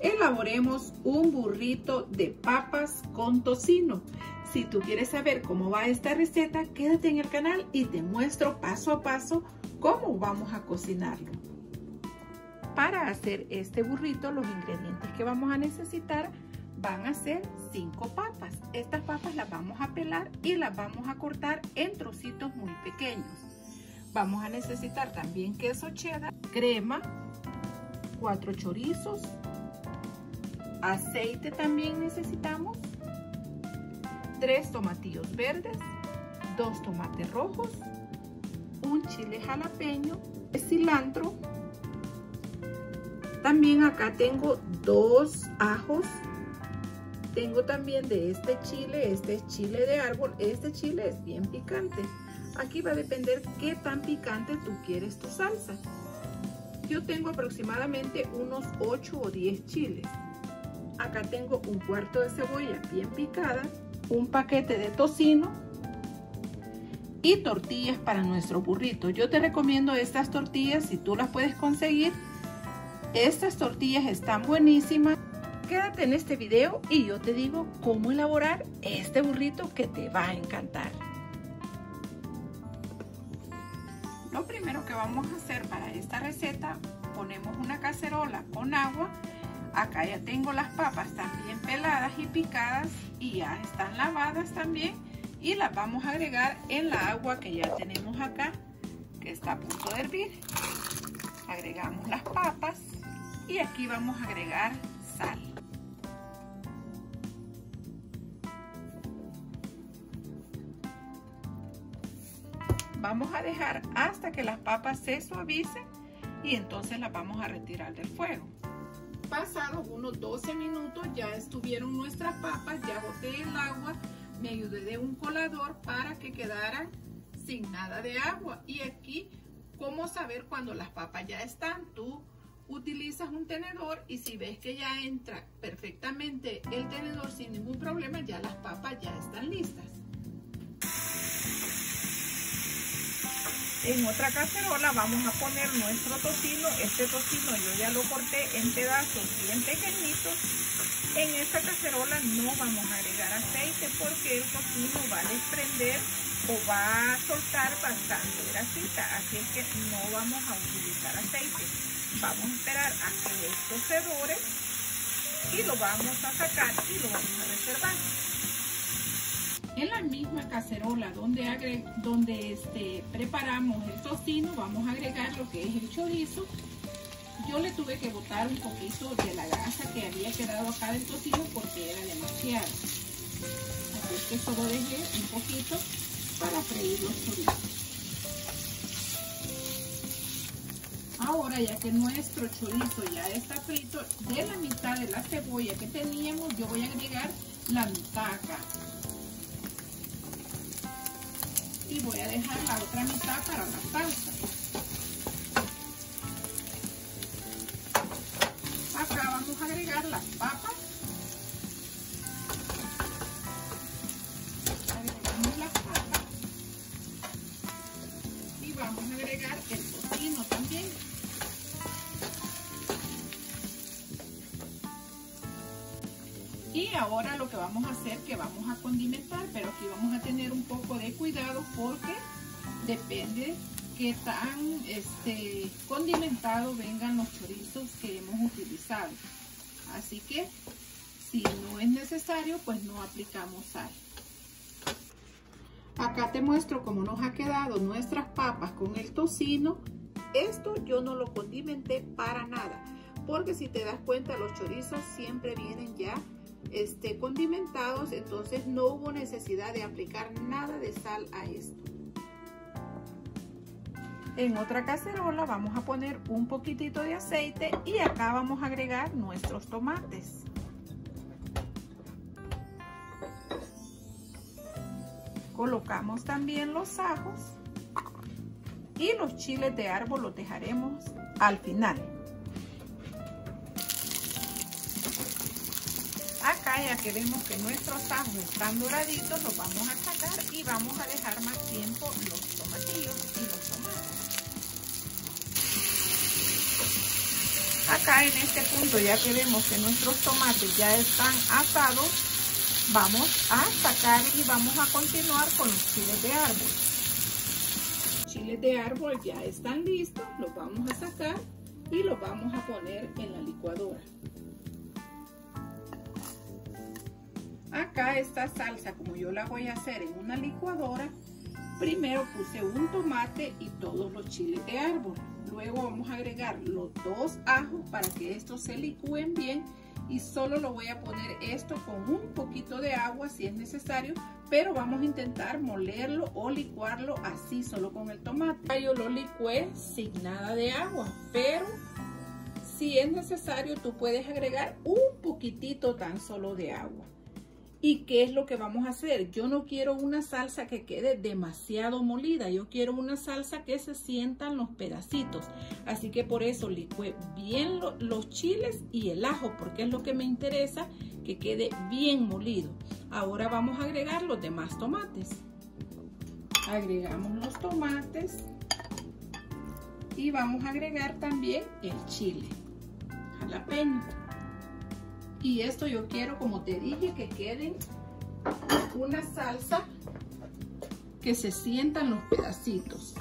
elaboremos un burrito de papas con tocino. Si tú quieres saber cómo va esta receta, quédate en el canal y te muestro paso a paso cómo vamos a cocinarlo. Para hacer este burrito, los ingredientes que vamos a necesitar van a ser 5 papas. Estas papas las vamos a pelar y las vamos a cortar en trocitos muy pequeños. Vamos a necesitar también queso cheddar, crema, 4 chorizos, aceite también necesitamos, 3 tomatillos verdes, 2 tomates rojos, un chile jalapeño, cilantro, también acá tengo dos ajos, tengo también de este chile, este es chile de árbol, este chile es bien picante. Aquí va a depender qué tan picante tú quieres tu salsa. Yo tengo aproximadamente unos 8 o 10 chiles. Acá tengo un cuarto de cebolla bien picada, un paquete de tocino y tortillas para nuestro burrito. Yo te recomiendo estas tortillas si tú las puedes conseguir. Estas tortillas están buenísimas. Quédate en este video y yo te digo cómo elaborar este burrito que te va a encantar. Lo primero que vamos a hacer para esta receta, ponemos una cacerola con agua Acá ya tengo las papas también peladas y picadas y ya están lavadas también. Y las vamos a agregar en la agua que ya tenemos acá, que está a punto de hervir. Agregamos las papas y aquí vamos a agregar sal. Vamos a dejar hasta que las papas se suavicen y entonces las vamos a retirar del fuego pasados unos 12 minutos ya estuvieron nuestras papas, ya boté el agua, me ayudé de un colador para que quedaran sin nada de agua. Y aquí, ¿cómo saber cuando las papas ya están? Tú utilizas un tenedor y si ves que ya entra perfectamente el tenedor sin ningún problema, ya las papas ya están listas. En otra cacerola vamos a poner nuestro tocino. Este tocino yo ya lo corté en pedazos bien pequeñitos. En esta cacerola no vamos a agregar aceite porque el tocino va a desprender o va a soltar bastante grasita. Así es que no vamos a utilizar aceite. Vamos a esperar a que esto se dore y lo vamos a sacar y lo vamos a reservar. En la misma cacerola donde, donde este, preparamos el tocino, vamos a agregar lo que es el chorizo. Yo le tuve que botar un poquito de la grasa que había quedado acá del tocino porque era demasiado. Así que solo dejé un poquito para freír los chorizos. Ahora ya que nuestro chorizo ya está frito, de la mitad de la cebolla que teníamos, yo voy a agregar la mitad acá. Y voy a dejar la otra mitad para la salsa. Acá vamos a agregar las papas. Agregamos las papas. Y vamos a agregar el tocino también. Y ahora lo que vamos a hacer que vamos a condimentar, pero aquí vamos a tener un poco de cuidado porque depende qué tan este, condimentado vengan los chorizos que hemos utilizado. Así que si no es necesario, pues no aplicamos sal. Acá te muestro cómo nos ha quedado nuestras papas con el tocino. Esto yo no lo condimenté para nada, porque si te das cuenta los chorizos siempre vienen ya este, condimentados, entonces no hubo necesidad de aplicar nada de sal a esto. En otra cacerola vamos a poner un poquitito de aceite y acá vamos a agregar nuestros tomates. Colocamos también los ajos y los chiles de árbol los dejaremos al final. Ya que vemos que nuestros ajos están doraditos, los vamos a sacar y vamos a dejar más tiempo los tomatillos y los tomates. Acá en este punto, ya que vemos que nuestros tomates ya están asados, vamos a sacar y vamos a continuar con los chiles de árbol. Chiles de árbol ya están listos, los vamos a sacar y los vamos a poner en la licuadora. Acá esta salsa, como yo la voy a hacer en una licuadora, primero puse un tomate y todos los chiles de árbol. Luego vamos a agregar los dos ajos para que estos se licúen bien y solo lo voy a poner esto con un poquito de agua si es necesario, pero vamos a intentar molerlo o licuarlo así solo con el tomate. Yo lo licué sin nada de agua, pero si es necesario tú puedes agregar un poquitito tan solo de agua. ¿Y qué es lo que vamos a hacer? Yo no quiero una salsa que quede demasiado molida. Yo quiero una salsa que se sientan los pedacitos. Así que por eso licué bien los chiles y el ajo, porque es lo que me interesa que quede bien molido. Ahora vamos a agregar los demás tomates. Agregamos los tomates y vamos a agregar también el chile jalapeño. Y esto yo quiero, como te dije, que queden una salsa que se sientan los pedacitos.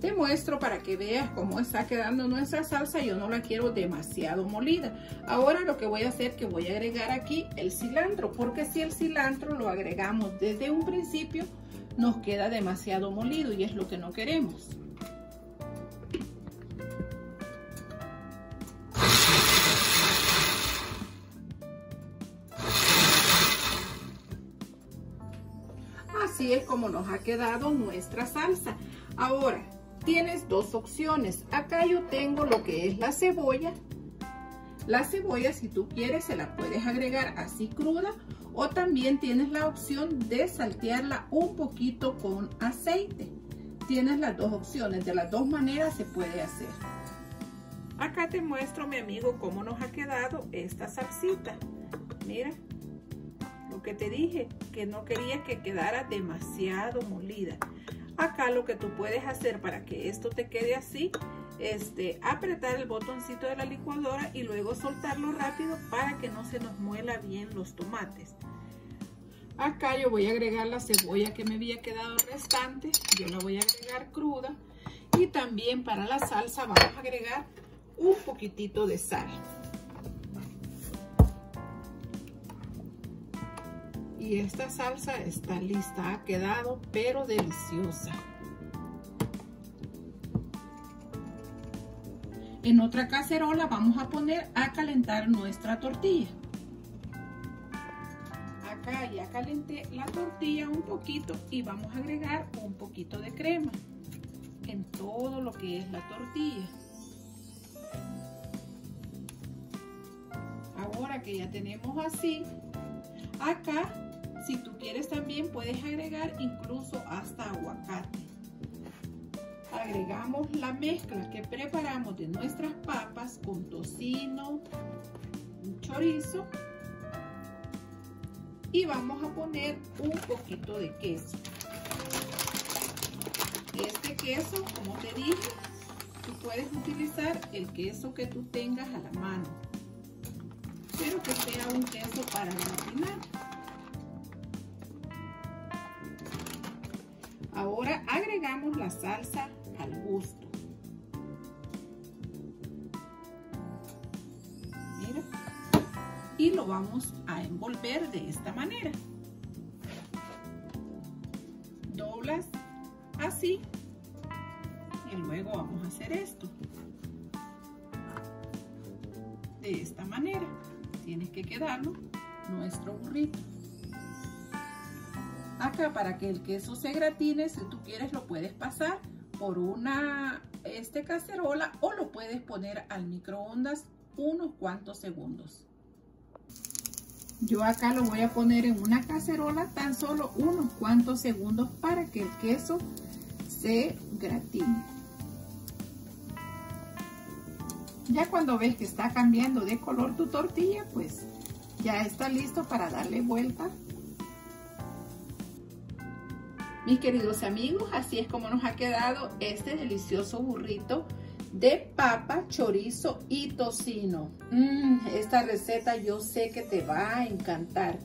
Te muestro para que veas cómo está quedando nuestra salsa. Yo no la quiero demasiado molida. Ahora lo que voy a hacer que voy a agregar aquí el cilantro. Porque si el cilantro lo agregamos desde un principio, nos queda demasiado molido y es lo que no queremos. Así es como nos ha quedado nuestra salsa. Ahora, tienes dos opciones. Acá yo tengo lo que es la cebolla. La cebolla, si tú quieres, se la puedes agregar así cruda o también tienes la opción de saltearla un poquito con aceite. Tienes las dos opciones, de las dos maneras se puede hacer. Acá te muestro, mi amigo, cómo nos ha quedado esta salsita. Mira, que te dije, que no quería que quedara demasiado molida. Acá lo que tú puedes hacer para que esto te quede así, este, apretar el botoncito de la licuadora y luego soltarlo rápido para que no se nos muela bien los tomates. Acá yo voy a agregar la cebolla que me había quedado restante, yo la voy a agregar cruda y también para la salsa vamos a agregar un poquitito de sal. Y esta salsa está lista, ha quedado pero deliciosa. En otra cacerola vamos a poner a calentar nuestra tortilla. Acá ya calenté la tortilla un poquito y vamos a agregar un poquito de crema en todo lo que es la tortilla. Ahora que ya tenemos así, acá si tú quieres también puedes agregar incluso hasta aguacate. Agregamos la mezcla que preparamos de nuestras papas con tocino, chorizo y vamos a poner un poquito de queso. Este queso, como te dije, tú puedes utilizar el queso que tú tengas a la mano, pero que sea un queso para gratinar. Ahora agregamos la salsa al gusto. Y lo vamos a envolver de esta manera. Doblas así. Y luego vamos a hacer esto. De esta manera. Tienes que quedarlo nuestro burrito. Acá para que el queso se gratine, si tú quieres lo puedes pasar por una este cacerola o lo puedes poner al microondas unos cuantos segundos. Yo acá lo voy a poner en una cacerola tan solo unos cuantos segundos para que el queso se gratine. Ya cuando ves que está cambiando de color tu tortilla, pues ya está listo para darle vuelta mis queridos amigos, así es como nos ha quedado este delicioso burrito de papa, chorizo y tocino. Mm, esta receta yo sé que te va a encantar.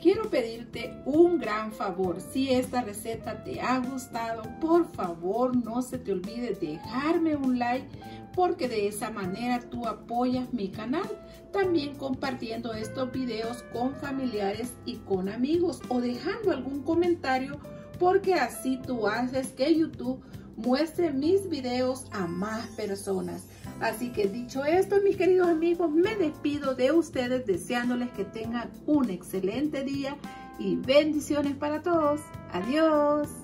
Quiero pedirte un gran favor. Si esta receta te ha gustado, por favor no se te olvide dejarme un like porque de esa manera tú apoyas mi canal. También compartiendo estos videos con familiares y con amigos o dejando algún comentario porque así tú haces que YouTube muestre mis videos a más personas. Así que dicho esto, mis queridos amigos, me despido de ustedes deseándoles que tengan un excelente día y bendiciones para todos. Adiós.